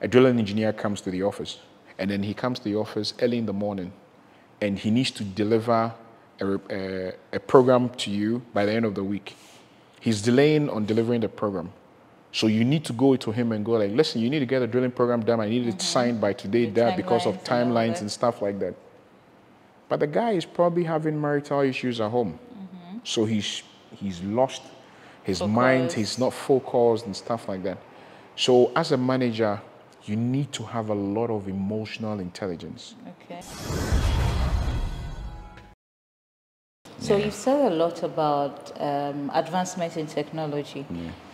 a drilling engineer comes to the office, and then he comes to the office early in the morning, and he needs to deliver a, a, a program to you by the end of the week. He's delaying on delivering the program. So you need to go to him and go like, listen, you need to get a drilling program done. I need it mm-hmm. signed by today, that because of timelines and all timelines that. and stuff like that. But the guy is probably having marital issues at home. Mm-hmm. So he's he's lost his mind, he's not focused and stuff like that. So as a manager, you need to have a lot of emotional intelligence. Okay. So you've said a lot about um, advancement in technology,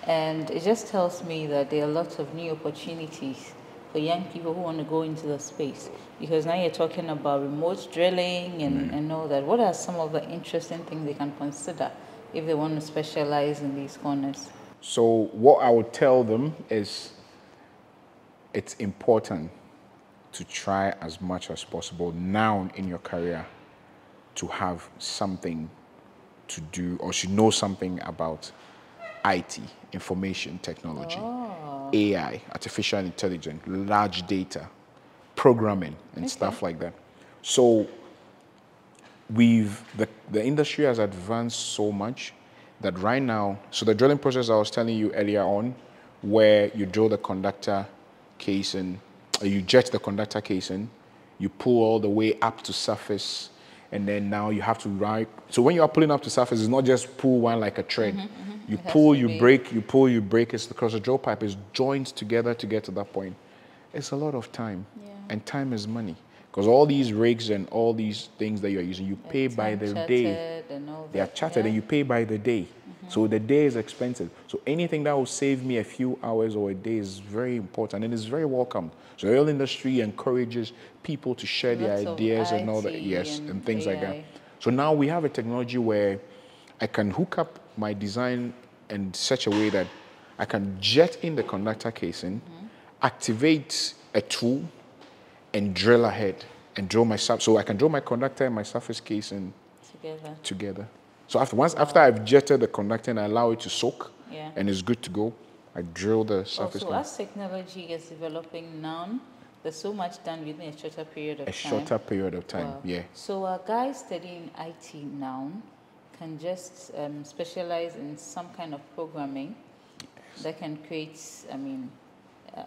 and it just tells me that there are lots of new opportunities for young people who want to go into the space. Because now you're talking about remote drilling and, and all that. What are some of the interesting things they can consider if they want to specialize in these corners? So what I would tell them is it's important to try as much as possible now in your career to have something to do or should know something about IT, information technology, oh. AI, artificial intelligence, large data, programming, and stuff like that. So we've the, the industry has advanced so much that right now so the drilling process i was telling you earlier on where you drill the conductor casing or uh, you jet the conductor casing you pull all the way up to surface and then now you have to ride. So when you are pulling up to surface it's not just pull one like a thread mm-hmm, mm-hmm. you has pull you be- break you pull you break it's because the drill pipe is joined together to get to that point. It's a lot of time. And time is money because all these rigs and all these things that you're using you pay by the day chartered and all they are chartered yeah? and you pay by the day. So the day is expensive. So anything that will save me a few hours or a day is very important and it's very welcome. So the oil industry encourages people to share their Lots of ideas and all that. Yes, and and, things like that. So now we have a technology where I can hook up my design in such a way that I can jet in the conductor casing, activate a tool, and drill ahead and drill my. So I can drill my conductor and my surface casing together. together. So after once after I've jetted the conductor and I allow it to soak Yeah. and it's good to go, I drill the surface. Also, as technology is developing now, there's so much done within a shorter period of a time. shorter period of time. Wow. Yeah. So a guy studying IT now can just um, specialize in some kind of programming that can create, I mean,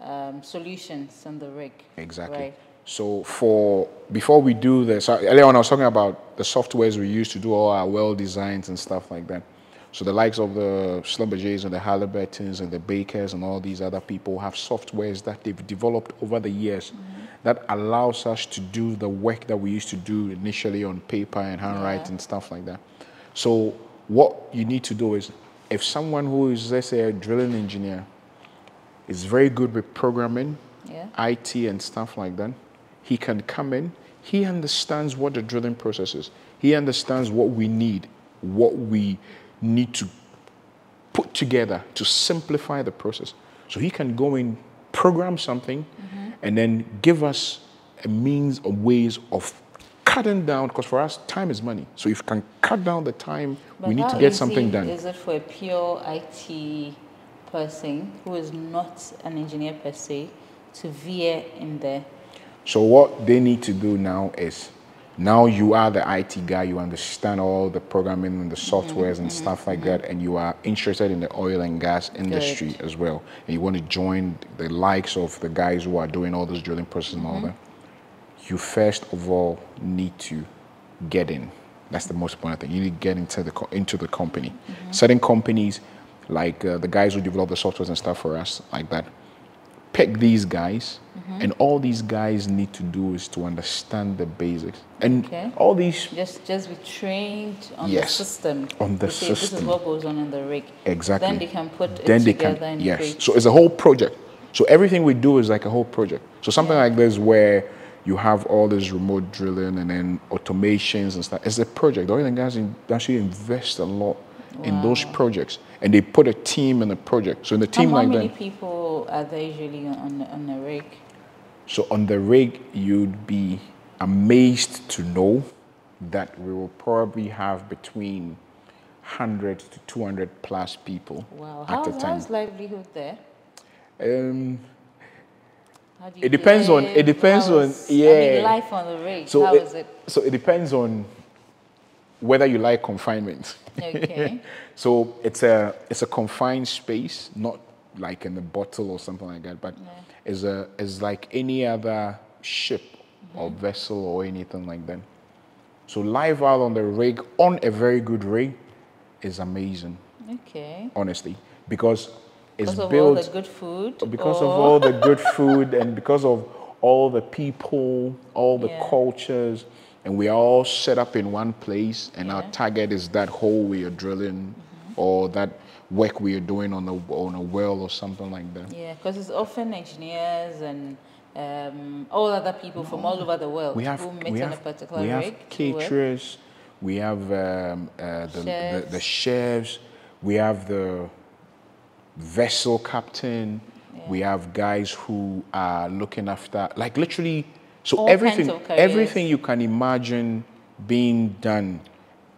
um, solutions on the rig. Exactly. Right. So for before we do this, earlier on I was talking about the softwares we use to do all our well designs and stuff like that. So the likes of the Schlumbergers and the Halliburtons and the Bakers and all these other people have softwares that they've developed over the years mm-hmm. that allows us to do the work that we used to do initially on paper and handwrite and stuff like that. So what you need to do is if someone who is let's say a drilling engineer is very good with programming, Yeah. IT and stuff like that. He can come in, he understands what the drilling process is. He understands what we need, what we need to put together to simplify the process. So he can go in, program something, mm-hmm. and then give us a means or ways of cutting down, because for us, time is money. So if you can cut down the time, But we need to get something done. Is it for a pure IT person who is not an engineer per se to veer in there? So what they need to do now is now you are the IT guy, you understand all the programming and the softwares and mm-hmm. stuff like mm-hmm. that, and you are interested in the oil and gas industry as well. And you want to join the likes of the guys who are doing all this drilling process and all mm-hmm. that. You first of all need to get in. That's the most important thing. You need to get into the into the company. Certain companies, like uh, the guys who develop the softwares and stuff for us, like that, pick these guys, mm-hmm. and all these guys need to do is to understand the basics. And Okay. all these Just just be trained on Yes, the system. on the say, This is what goes on in the rig. exactly. Then they can put it then they together can yes. create. So it's a whole project. So everything we do is like a whole project. So something like this where you have all this remote drilling and then automations and stuff. It's a project. The oil and gas in- actually invest a lot in those projects, and they put a team in the project. So in the How, team how like many that. people are there usually on on a rig? So on the rig, you'd be amazed to know that we will probably have between 100 to 200 plus people Wow. at How, the time. how's livelihood there? Um, How do you It depends on- it depends How on- is- I mean, life on the rig. So How it, is it? so it depends on whether you like confinement. Okay. so it's a it's a confined space, not like in a bottle or something like that, but it's a it's like any other ship or Mm-hmm. vessel or anything like that. So live out on the rig on a very good rig is amazing, Okay. honestly, because it's Because of all the good food. because of all the good food and because of all the people, all the Yeah. cultures, and we are all set up in one place, and our target is that hole we are drilling or that work we are doing on a on a well or something like that. Yeah, because it's often engineers and um, all other people from all over the world We have who meet we on a have particular we have caterers, we have um, uh, the, the the Chefs. chefs, we have the vessel captain, we have guys who are looking after like literally so All everything everything you can imagine being done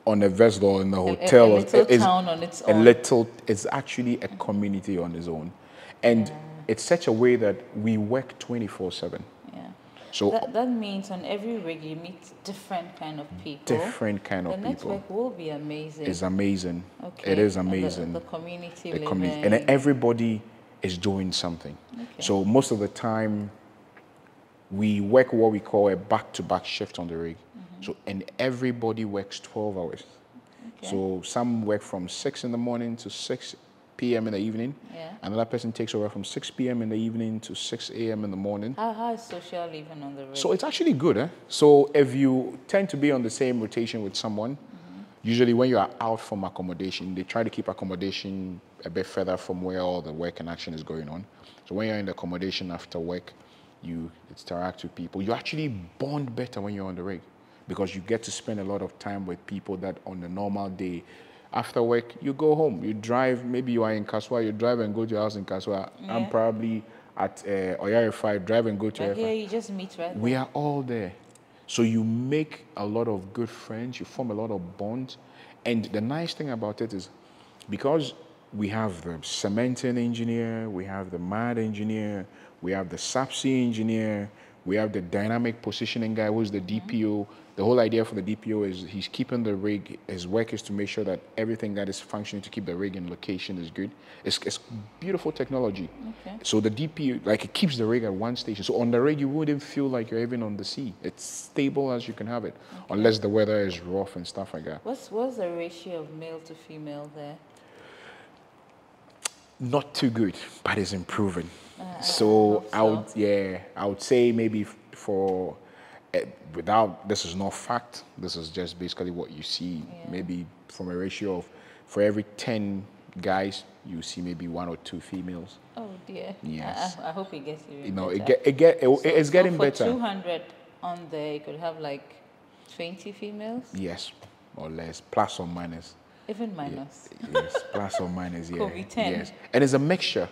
on a vessel or in a A- a- hotel a or- little is town on its a little it's actually a community on its own and it's such a way that we work 24 7 Yeah. so That, that means on every rig you meet different kind of people. different kind The of people network will be amazing. It's amazing. okay. It is and the- amazing. The, community the community, and everybody is doing something. Okay. So most of the time, we work what we call a back-to-back shift on the rig. So and everybody works 12 hours. Okay. So some work from 6 in the morning to 6 p.m. in the evening. Yeah. Another person takes over from 6 p.m. in the evening to 6 a.m. in the morning. How, how is social living on the rig? So it's actually good. Eh? So if you tend to be on the same rotation with someone, usually when you are out from accommodation, they try to keep accommodation a bit further from where all the work and action is going on. So when you're in the accommodation after work, you interact with people. You actually bond better when you're on the rig because you get to spend a lot of time with people that on a normal day. After work, you go home. You drive. Maybe you are in Kasoa. You drive and go to your house in Kasoa. I'm probably at uh, Oyarifa. Drive and go to but Oyari 5. here you just meet right We are all there. So you make a lot of good friends, you form a lot of bonds. And the nice thing about it is because we have the cementing engineer, we have the mud engineer, we have the subsea engineer, we have the dynamic positioning guy who's the mm-hmm. DPO. The whole idea for the DPO is he's keeping the rig, his work is to make sure that everything that is functioning to keep the rig in location is good. It's, it's beautiful technology. Okay. So the DPO, like it keeps the rig at one station. So on the rig, you wouldn't feel like you're even on the sea. It's stable as you can have it, unless the weather is rough and stuff like that. What's what's the ratio of male to female there? Not too good, but it's improving. Uh, so hope I would, so. yeah, I would say maybe for, uh, without this is not fact. This is just basically what you see. Yeah. Maybe from a ratio of, for every ten guys, you see maybe one or two females. Oh dear. Yes. I, I, I hope it gets You know, it get, it get, it, So- it's so getting for better. 200 on there, you could have like 20 females, Yes, or less, plus or minus. Even minus. yes, plus or minus, yeah. Could be 10. Yes, and it's a mixture.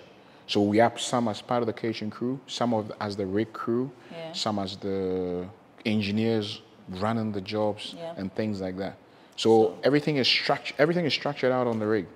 So we have some as part of the catering crew, some of as the rig crew, Yeah. some as the engineers running the jobs Yeah. and things like that. So, everything is structured. Everything is structured out on the rig.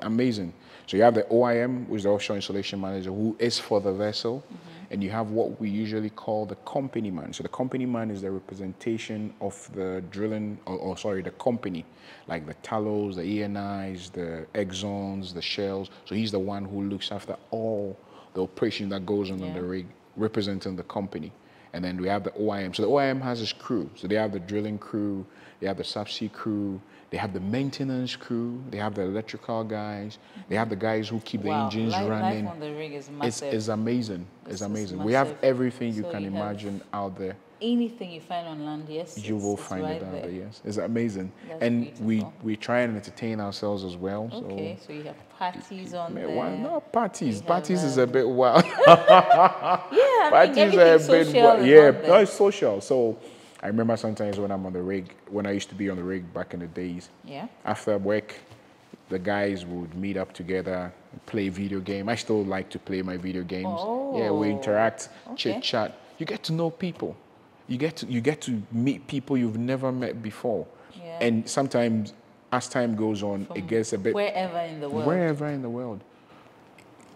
Amazing. So you have the OIM, who's the offshore installation manager, who is for the vessel, Mm-hmm. and you have what we usually call the company man. So the company man is the representation of the drilling, or, or sorry, the company, like the Tullows, the ENIs, the Exxons, the Shells. So he's the one who looks after all the operation that goes on on the rig, representing the company. And then we have the OIM. So the OIM has his crew. So they have the drilling crew, they have the subsea crew, they have the maintenance crew, they have the electrical guys, they have the guys who keep the engines life, running. Life on the rig is It's, massive. it's amazing. This It's is amazing. We have everything you So can you imagine out there. Anything you find on land, yes. You will it's find right it out there. there. Yes, it's amazing. That's and we beautiful. we try and entertain ourselves as well. Okay, so you have parties on So, there. why not parties? We Parties have, is a um, bit wild. Yeah, I mean, parties are a bit social yeah. No, it's social. So I remember sometimes when I'm on the rig, when I used to be on the rig back in the days, Yeah. after work, the guys would meet up together, play video game. I still like to play my video games. Oh. Yeah, we Oh, interact, okay. chit chat. You get to know people. You get to you get to meet people you've never met before. Yeah. And sometimes, as time goes on, it gets a bit Wherever in the world. wherever in the world.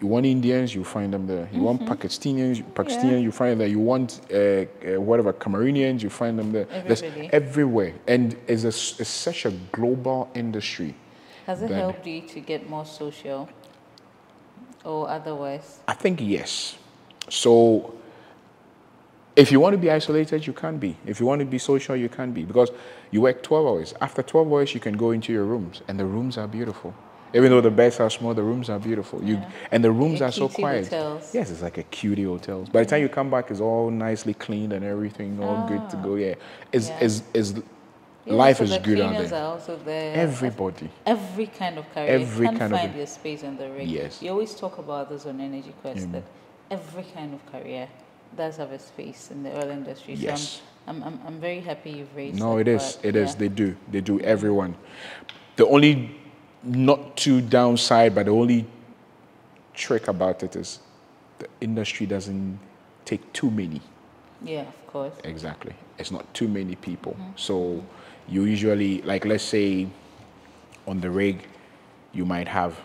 You want Indians, you find them there. You want Pakistanians, Pakistanians, you find them there. You want uh, uh, whatever Cameroonians, you find them there. There's everywhere, and it's, a, it's such a global industry. Has it helped you to get more social or otherwise? I think yes. So if you want to be isolated, you can be. If you want to be social, you can be. Because you work 12 hours. After 12 hours, you can go into your rooms, and the rooms are beautiful. Even though the beds are small, the rooms are beautiful. You and the rooms Like are so quiet. hotels. Yes, it's like a cutie hotel. By the time you come back, it's all nicely cleaned and everything, all good to ah. go. Yeah, it's, Yeah. it's, it's, Yeah, life so is good out there. are also there. Everybody. Every kind of career. Every you can't kind of- your space on the rig. Yes. You always talk about this on Energy Quest that every kind of career does have a space in the oil industry. Yes. So I'm, I'm, I'm, I'm very happy you've raised No, it is. part. It is. Yeah. They do. They do. Everyone. The only not too downside, but the only trick about it is the industry doesn't take too many. Yeah, of course. Exactly. It's not too many people. Mm-hmm. So you usually, like, let's say on the rig, you might have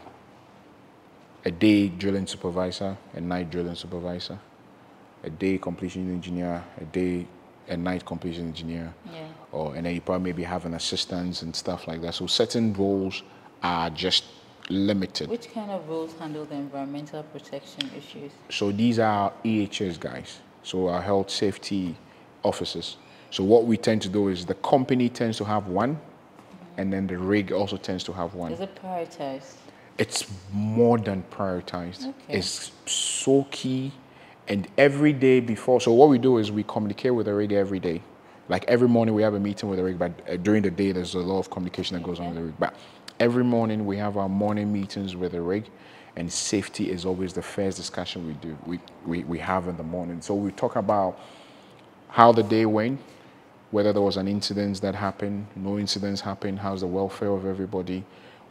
a day drilling supervisor, a night drilling supervisor, a day completion engineer, a day, a night completion engineer Yeah. or and then you probably maybe have an assistants and stuff like that. So certain roles are just limited. Which kind of roles handle the environmental protection issues? So these are EHS guys. So our health safety officers. So what we tend to do is the company tends to have one, and then the rig also tends to have one. Is it prioritized? It's more than prioritized. Okay. It's so key. And every day before, so what we do is we communicate with the rig every day. Like every morning we have a meeting with the rig, but uh, during the day there's a lot of communication that goes on with the rig. But every morning we have our morning meetings with the rig, and safety is always the first discussion we do. We, we, we have in the morning. So we talk about how the day went, whether there was an incident that happened, no incidents happened, how's the welfare of everybody.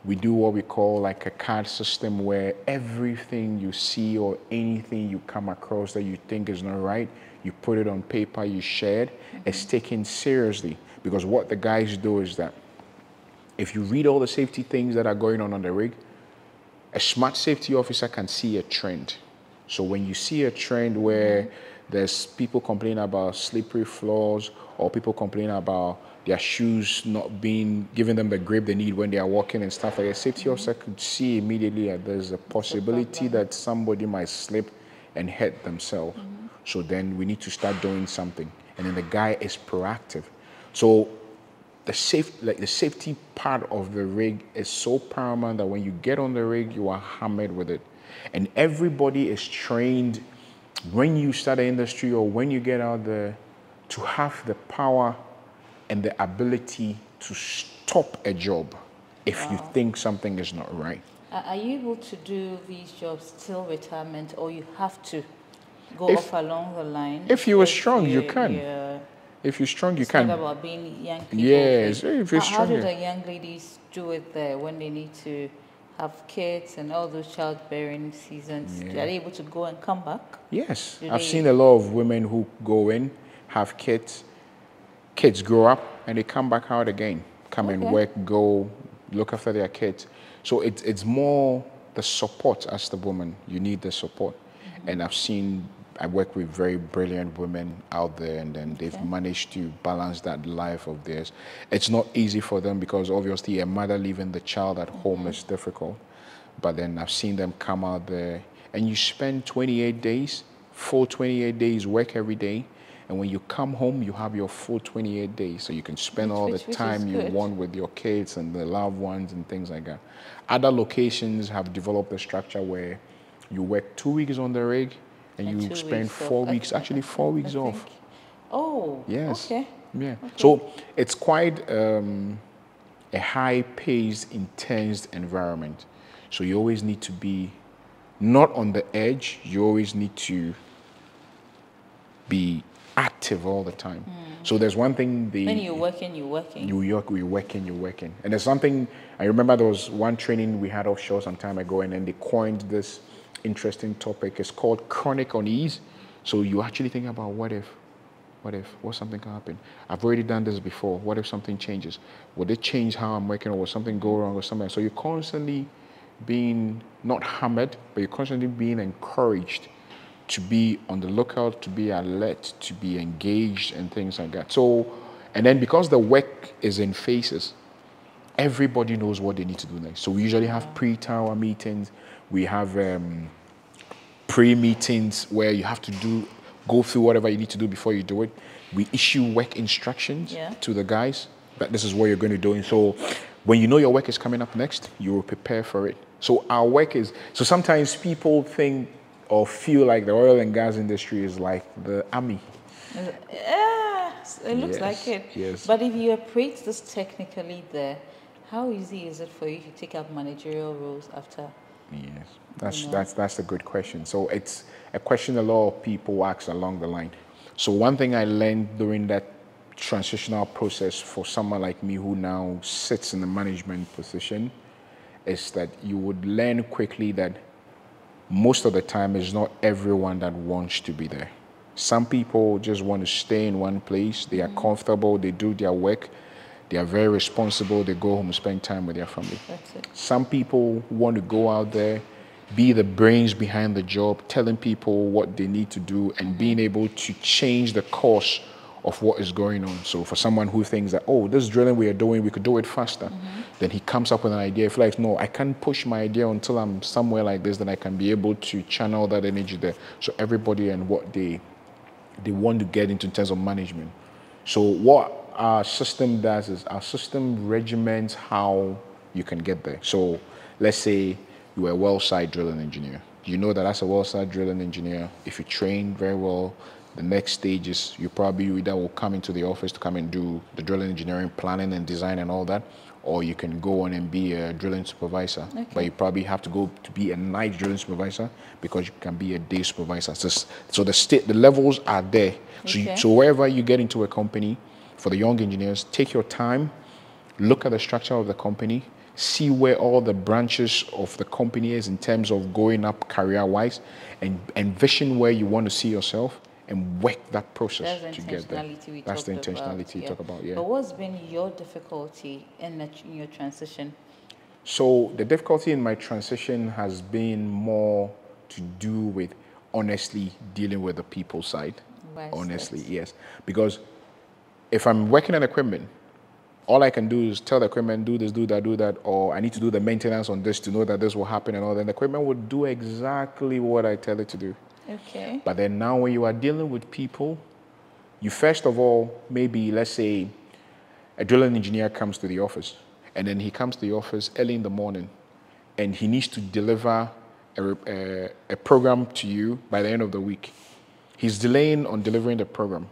We do what we call like a card system where everything you see or anything you come across that you think is not right, you put it on paper, you share it. It's mm-hmm. taken seriously because what the guys do is that if you read all the safety things that are going on on the rig, a smart safety officer can see a trend. So when you see a trend where there's people complaining about slippery floors or people complaining about their shoes not being giving them the grip they need when they are walking and stuff like that, a safety mm-hmm. officer could see immediately that there's a possibility that somebody might slip and hurt themselves. Mm-hmm. So then we need to start doing something. And then the guy is proactive. So the safe like the safety part of the rig is so paramount that when you get on the rig you are hammered with it and everybody is trained when you start the industry or when you get out there to have the power and the ability to stop a job if you think something is not right Are you able to do these jobs till retirement, or you have to go If- off along the line? if you are strong, you you're- can. you're- if you're strong you it's can not about being young people. Yes, if you're how, how do strong, the young ladies do it there when they need to have kids and all those childbearing seasons? Are they able to go and come back? Yes, Do I've they- seen a lot of women who go in, have kids, kids grow up, and they come back out again, come and work, go look after their kids. So it's it's more the support as the woman. You need the support, Mm-hmm. and I've seen. I work with very brilliant women out there, and then they've Okay. managed to balance that life of theirs. It's not easy for them because obviously a mother leaving the child at home Mm-hmm. is difficult. But then I've seen them come out there and you spend 28 days, full 28 days, work every day. And when you come home, you have your full 28 days. So you can spend Which- all which- the time you want with your kids and the loved ones and things like that. Other locations have developed a structure where you work two weeks on the rig and, And you spend weeks four I- weeks, actually four weeks off. Oh, Yes. okay. Yeah. So it's quite um, a high paced, intense environment. So you always need to be not on the edge, you always need to be active all the time. So there's one thing the When you're working, you're working. New York, we're working, you're working. And there's something, I remember there was one training we had offshore some time ago, and then they coined this interesting topic. It's called chronic unease. So you actually think about what if, what if, what something can happen? I've already done this before. What if something changes? Would it change how I'm working, or will something go wrong, or something? So you're constantly being not hammered, but you're constantly being encouraged to be on the lookout, to be alert, to be engaged, and things like that. So, and then because the work is in phases, everybody knows what they need to do next. So we usually have pre-tour meetings. We have um, pre-meetings where you have to do go through whatever you need to do before you do it. We issue work instructions Yeah. to the guys that this is what you're going to do. And so when you know your work is coming up next, you will prepare for it. So our work is so sometimes people think or feel like the oil and gas industry is like the army. Yeah, it looks Yes, like it. yes. But if you approach this technically there, how easy is it for you to take up managerial roles after? Yes, that's know? that's that's a good question. So it's a question a lot of people ask along the line. So one thing I learned during that transitional process for someone like me who now sits in the management position is that you would learn quickly that most of the time it's not everyone that wants to be there. Some people just want to stay in one place. They are mm-hmm. comfortable. They do their work. They are very responsible. They go home and spend time with their family. That's it. Some people want to go out there, be the brains behind the job, telling people what they need to do, and mm-hmm. being able to change the course of what is going on. So, for someone who thinks that, oh, this drilling we are doing, we could do it faster, mm-hmm. then he comes up with an idea. If like, no, I can't push my idea until I'm somewhere like this, then I can be able to channel that energy there. So, everybody and what they they want to get into in terms of management. So what our system does is our system regiments how you can get there. So let's say you are a well site drilling engineer. You know that as a well site drilling engineer, if you train very well, the next stage is you probably either will come into the office to come and do the drilling engineering planning and design and all that, or you can go on and be a drilling supervisor. But you probably have to go to be a night drilling supervisor because you can be a day supervisor. So, so the state, the levels are there. So, you, so wherever you get into a company, for the young engineers, take your time, look at the structure of the company, see where all the branches of the company is in terms of going up career-wise, and envision where you want to see yourself, and work that process That's to get there. That's the intentionality about. you talk about. Yeah. But what's been your difficulty in, the, in your transition? So the difficulty in my transition has been more to do with honestly dealing with the people side. Honestly, yes. Because if I'm working on equipment, all I can do is tell the equipment, do this, do that, do that, or I need to do the maintenance on this to know that this will happen and all. Then the equipment will do exactly what I tell it to do. Okay. But then now, when you are dealing with people, you first of all, maybe let's say a drilling engineer comes to the office, and then he comes to the office early in the morning, and he needs to deliver a, a, a program to you by the end of the week. He's delaying on delivering the program.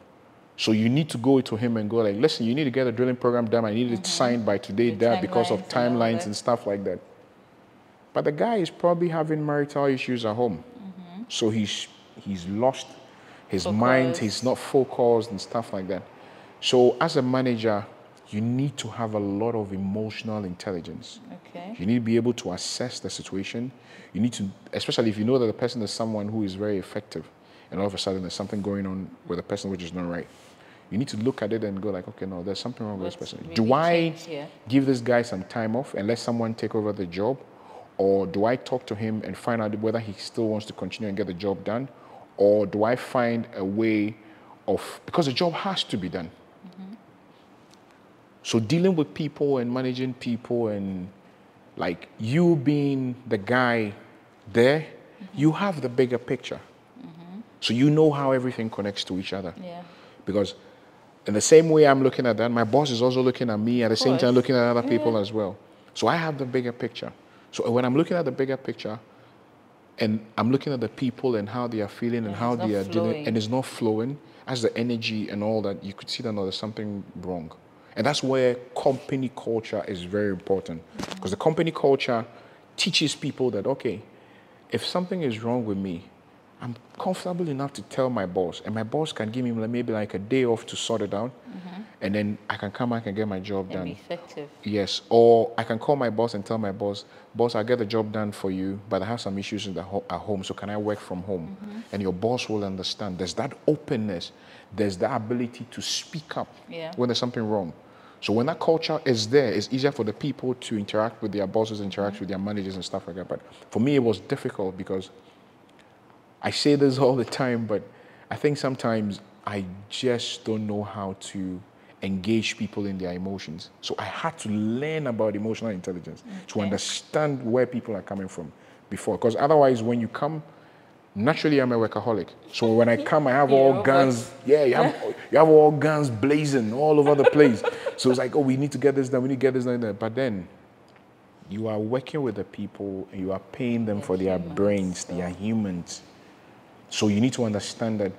So you need to go to him and go like, listen, you need to get the drilling program done. I need it mm-hmm. signed by today, that because of timelines and all timelines that. and stuff like that. But the guy is probably having marital issues at home. Mm-hmm. So he's he's lost his mind, he's not focused and stuff like that. So as a manager, you need to have a lot of emotional intelligence. Okay. You need to be able to assess the situation. You need to, especially if you know that the person is someone who is very effective, and all of a sudden there's something going on with the person which is not right. You need to look at it and go like, okay, no, there's something wrong with this person. really Do I give this guy some time off and let someone take over the job, or do I talk to him and find out whether he still wants to continue and get the job done, or do I find a way of because the job has to be done. So dealing with people and managing people and like you being the guy there, you have the bigger picture. So you know how everything connects to each other. Yeah. Because in the same way I'm looking at that, my boss is also looking at me at the same time looking at other people yeah. as well. So I have the bigger picture. So when I'm looking at the bigger picture, and I'm looking at the people and how they are feeling and And how they are dealing, and it's not flowing, as the energy and all that, you could see that no, there's something wrong. And that's where company culture is very important. Because the company culture teaches people that, okay, if something is wrong with me, I'm comfortable enough to tell my boss, and my boss can give me maybe like a day off to sort it out, mm-hmm. and then I can come back and get my job And done. be effective. Yes, or I can call my boss and tell my boss, boss, I'll get the job done for you, but I have some issues in the ho- at home, so can I work from home? Mm-hmm. And your boss will understand. There's that openness. There's that ability to speak up Yeah. when there's something wrong. So when that culture is there, it's easier for the people to interact with their bosses, interact mm-hmm. with their managers and stuff like that. But for me, it was difficult because I say this all the time, but I think sometimes I just don't know how to engage people in their emotions. So I had to learn about emotional intelligence to understand where people are coming from before. Because otherwise, when you come, naturally I'm a workaholic. So when I come, I have all guns. Yeah, you have, you have all guns blazing all over the place. so it's like, oh, we need to get this done. We need to get this done. But then you are working with the people and you are paying them for their humans, brains. They are humans. So you need to understand that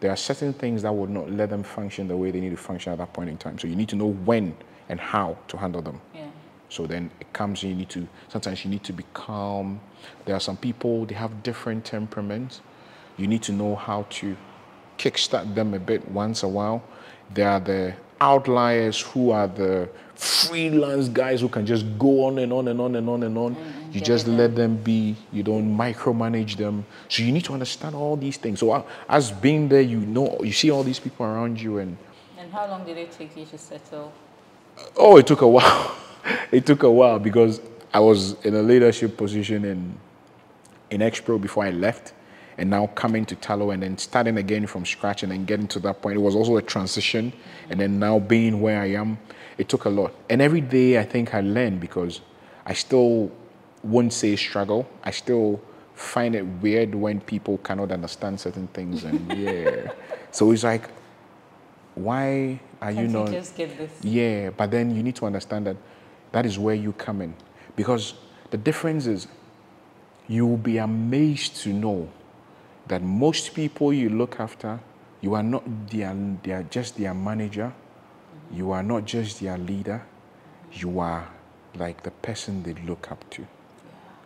there are certain things that would not let them function the way they need to function at that point in time. So you need to know when and how to handle them. Yeah. So then it comes, you need to, sometimes you need to be calm. There are some people, they have different temperaments. You need to know how to kickstart them a bit once a while. There are the outliers who are the freelance guys who can just go on and on and on and on and on. you just let them be, you don't micromanage them. So you need to understand all these things. So uh, as being there, you know, you see all these people around you and And how long did it take you to settle? Oh, it took a while. it took a while because I was in a leadership position in in Expro before I left, and now coming to Tullow and then starting again from scratch and then getting to that point. It was also a transition, and then now being where I am, it took a lot. And every day I think I learn because I still won't say struggle. I still find it weird when people cannot understand certain things, and yeah. So it's like, why are you Can't not? just get this? Yeah, but then you need to understand that that is where you come in. Because the difference is you will be amazed to know that most people you look after, you are not their, they are just their manager, you are not just their leader, you are like the person they look up to.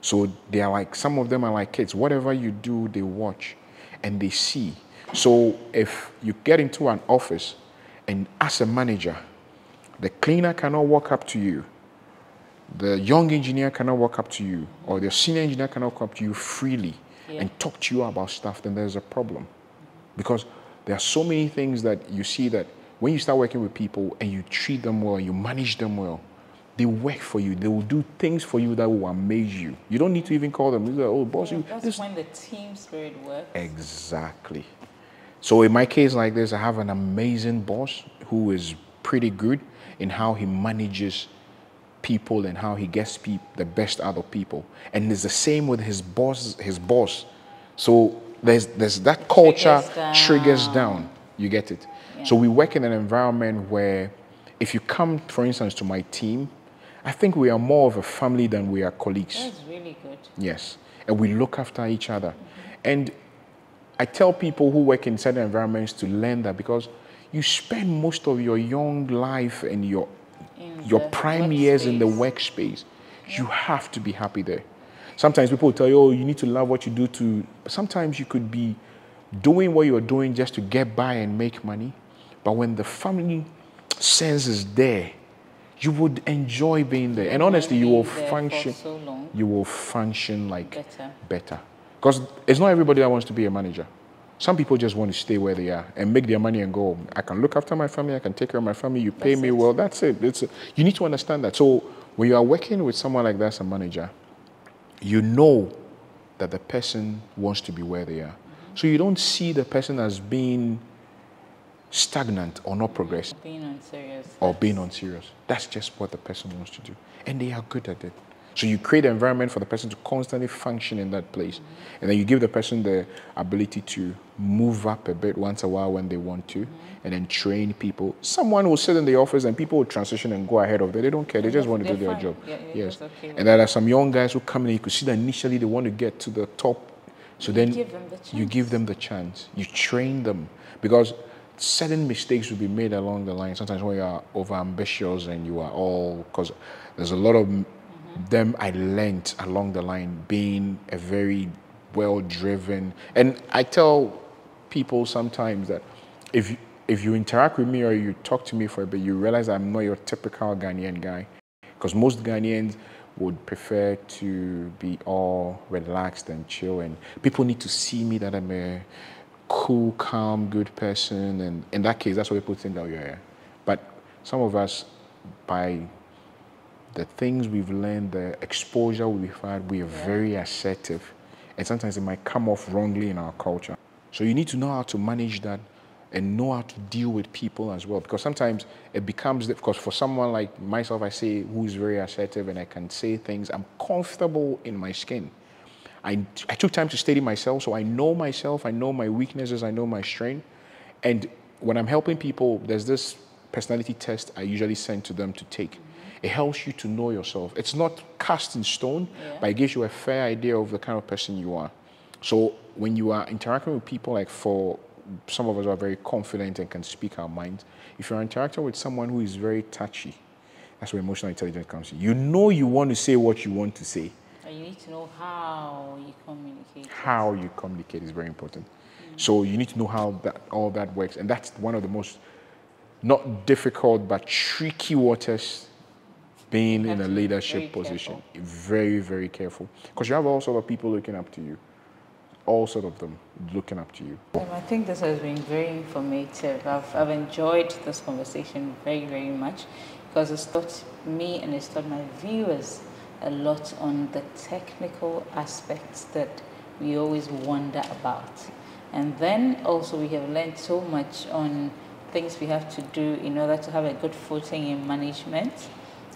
So they are like, some of them are like kids. Whatever you do, they watch and they see. So if you get into an office and as a manager, the cleaner cannot walk up to you, the young engineer cannot walk up to you, or the senior engineer cannot walk up to you freely Yeah. and talk to you about stuff, then there's a problem. Because there are so many things that you see that when you start working with people and you treat them well, you manage them well, they work for you. They will do things for you that will amaze you. You don't need to even call them. Like, oh, boss, Yeah, you, that's this when the team spirit works. Exactly. So in my case like this, I have an amazing boss who is pretty good in how he manages people and how he gets peop the best out of people. And it's the same with his boss. His boss. So there's there's that culture triggers triggers down. down. You get it. So we work in an environment where, if you come, for instance, to my team, I think we are more of a family than we are colleagues. That's really good. Yes. And we look after each other. And I tell people who work in certain environments to learn that because you spend most of your young life and your In your prime years in the workspace. workspace. You have to be happy there. Sometimes people tell you, oh, you need to love what you do to sometimes you could be doing what you're doing just to get by and make money. But when the family sense is there, you would enjoy being there. And honestly, you will Being there for function so you will function like Better. better. Because it's not everybody that wants to be a manager. Some people just want to stay where they are and make their money and go. I can look after my family. I can take care of my family. You pay That's me it. well. That's it. It's you need to understand that. So when you are working with someone like that as a manager, you know that the person wants to be where they are. So you don't see the person as being stagnant or not progressing Being unserious. or being unserious. That's just what the person wants to do. And they are good at it. So you create an environment for the person to constantly function in that place. And then you give the person the ability to move up a bit once a while when they want to, and then train people. Someone will sit in the office and people will transition and go ahead of them. They don't care. They just want to do their fine. job. Yeah, they're yes. okay and there are some young guys who come in, you could see that initially they want to get to the top. So You then give them the you give them the chance. You train them because certain mistakes will be made along the line. Sometimes when you are over ambitious and you are all because there's a lot of them I learned along the line being a very well driven and I tell people sometimes that if you, if you interact with me or you talk to me for a bit, you realize I'm not your typical Ghanaian guy. Because most Ghanaians would prefer to be all relaxed and chill, and people need to see me that I'm a cool, calm, good person. And in that case, that's what people think that we are. But some of us by the things we've learned, the exposure we've had, we are Yeah. very assertive. And sometimes it might come off wrongly in our culture. So you need to know how to manage that and know how to deal with people as well. Because sometimes it becomes difficult. For someone like myself, I say, who's very assertive and I can say things, I'm comfortable in my skin. I, I took time to study myself, so I know myself, I know my weaknesses, I know my strength. And when I'm helping people, there's this personality test I usually send to them to take. It helps you to know yourself. It's not cast in stone, Yeah. but it gives you a fair idea of the kind of person you are. So when you are interacting with people, like for some of us are very confident and can speak our minds, if you're interacting with someone who is very touchy, that's where emotional intelligence comes in. You know you want to say what you want to say. And you need to know how you communicate. How you communicate is very important. Mm. So you need to know how that all that works, and that's one of the most not difficult but tricky waters being in a leadership position. Very, very careful because you have all sort of people looking up to you, all sort of them looking up to you. I think this has been very informative. I've, I've enjoyed this conversation very, very much because it's taught me and it's taught my viewers a lot on the technical aspects that we always wonder about. And then also we have learned so much on things we have to do in order to have a good footing in management.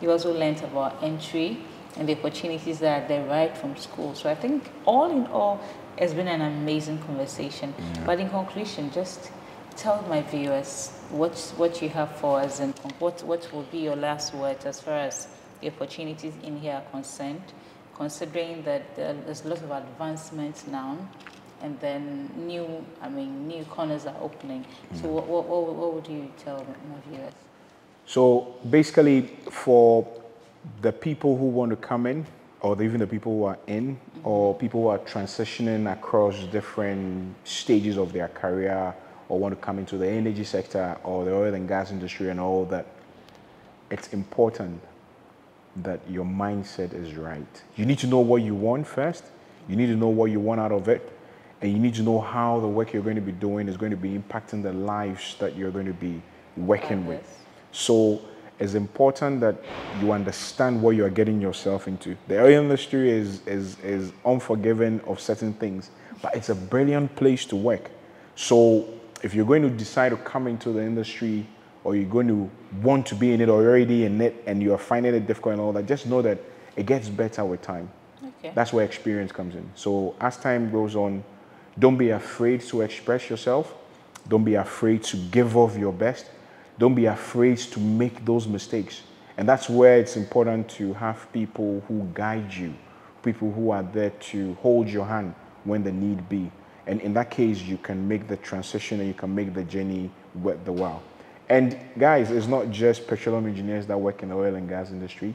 You also learned about entry and the opportunities that are derived from school. So I think all in all, it's been an amazing conversation. But in conclusion, just tell my viewers what what you have for us and what what will be your last words as far as the opportunities in here are concerned, considering that there's a lot of advancements now. And then new, I mean, new corners are opening. So, mm. what, what, what, what would you tell my viewers? So basically, for the people who want to come in, or even the people who are in, or people who are transitioning across different stages of their career, or want to come into the energy sector or the oil and gas industry and all that, it's important that your mindset is right. You need to know what you want first. You need to know what you want out of it. And you need to know how the work you're going to be doing is going to be impacting the lives that you're going to be working with. So it's important that you understand what you're getting yourself into. The oil industry is, is, is unforgiving of certain things, but it's a brilliant place to work. So if you're going to decide to come into the industry or you're going to want to be in it or already in it and you're finding it difficult and all that, just know that it gets better with time. Okay. That's where experience comes in. So as time goes on, don't be afraid to express yourself. Don't be afraid to give off your best. Don't be afraid to make those mistakes. And that's where it's important to have people who guide you, people who are there to hold your hand when the need be. And in that case, you can make the transition and you can make the journey worth the while. And guys, it's not just petroleum engineers that work in the oil and gas industry.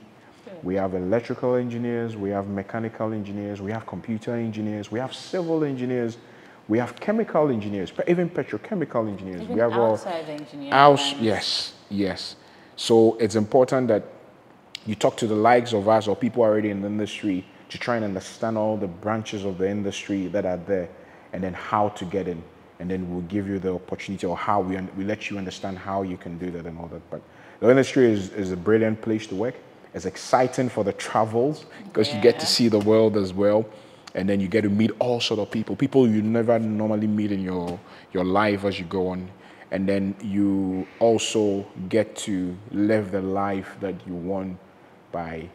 We have electrical engineers, we have mechanical engineers, we have computer engineers, we have civil engineers, we have chemical engineers, but even petrochemical engineers. Even we have all outside engineering. House, lines. yes, yes. So it's important that you talk to the likes of us or people already in the industry to try and understand all the branches of the industry that are there and then how to get in. And then we'll give you the opportunity or how we, we let you understand how you can do that and all that. But the industry is, is a brilliant place to work. It's exciting for the travels because you get to see the world as well. And then you get to meet all sort of people, people you never normally meet in your, your life as you go on. And then you also get to live the life that you want by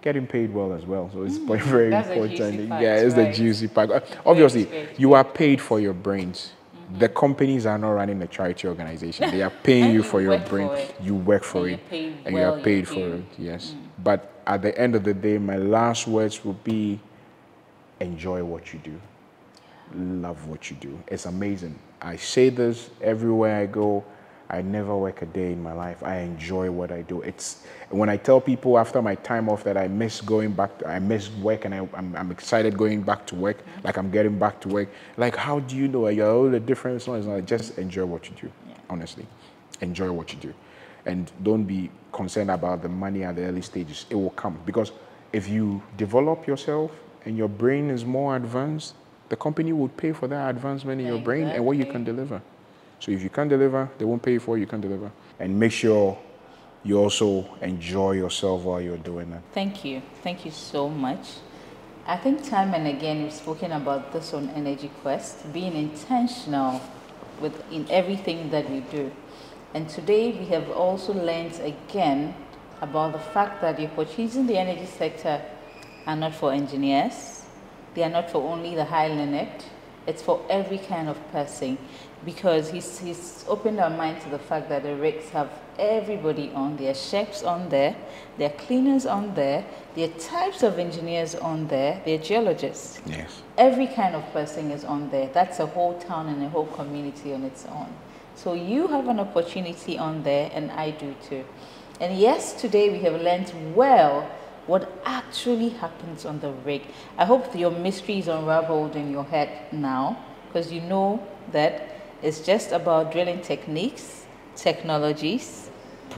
getting paid well as well. So it's very Mm, the important. yeah, it's the juicy part. Obviously, you are paid for your brains. The companies are not running a charity organization. They are paying you you for your brain. for. You work for And it. and you well, are you're paid for paid. it. Yes. But at the end of the day, my last words will be enjoy what you do. Love what you do. It's amazing. I say this everywhere I go. I never work a day in my life. I enjoy what I do. It's when I tell people after my time off that I miss going back, to, I miss work, and I, I'm, I'm excited going back to work. Mm-hmm. Like I'm getting back to work. Like how do you know? You're all the difference. No, it's not. Just enjoy what you do. Honestly, enjoy what you do, and don't be concerned about the money at the early stages. It will come because if you develop yourself and your brain is more advanced, the company would pay for that advancement in your brain and what you can deliver. So if you can't deliver, they won't pay for what you can deliver. And make sure you also enjoy yourself while you're doing it. Thank you. Thank you so much. I think time and again we've spoken about this on Energy Quest, being intentional with in everything that we do. And today we have also learned again about the fact that the opportunities in the energy sector are not for engineers. They are not for only the high learned. It's for every kind of person because he's, he's opened our mind to the fact that the rigs have everybody on there, chefs on there, there are cleaners on there, there are types of engineers on there, are geologists. Yes. Every kind of person is on there. That's a whole town and a whole community on its own. So you have an opportunity on there and I do too. And yes, today we have learned well what actually happens on the rig. I hope your mystery is unraveled in your head now because you know that it's just about drilling techniques, technologies,